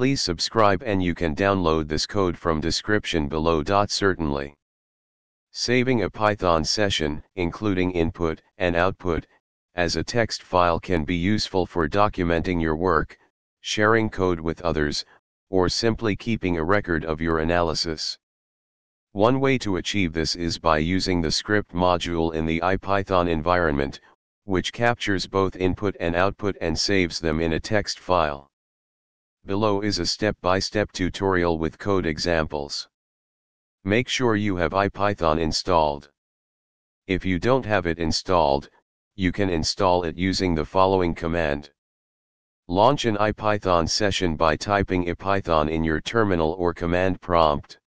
Please subscribe and you can download this code from description below. Certainly. Saving a Python session, including input and output, as a text file can be useful for documenting your work, sharing code with others, or simply keeping a record of your analysis. One way to achieve this is by using the script module in the IPython environment, which captures both input and output and saves them in a text file. Below is a step-by-step -step tutorial with code examples. Make sure you have IPython installed. If you don't have it installed, you can install it using the following command. Launch an IPython session by typing ipython in your terminal or command prompt.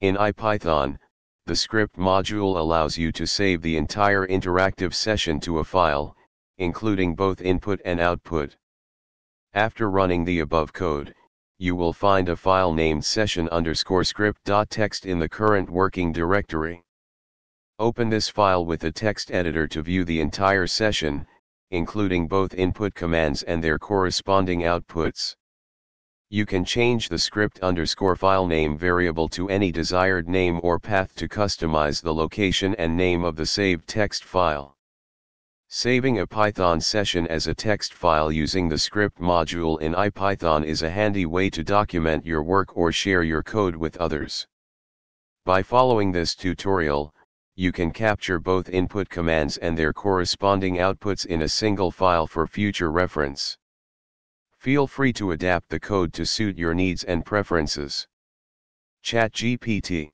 In IPython, the script module allows you to save the entire interactive session to a file, including both input and output. After running the above code, you will find a file named session underscore script.txt in the current working directory. Open this file with a text editor to view the entire session, including both input commands and their corresponding outputs. You can change the script underscore file name variable to any desired name or path to customize the location and name of the saved text file. Saving a Python session as a text file using the script module in IPython is a handy way to document your work or share your code with others. By following this tutorial, you can capture both input commands and their corresponding outputs in a single file for future reference. Feel free to adapt the code to suit your needs and preferences. ChatGPT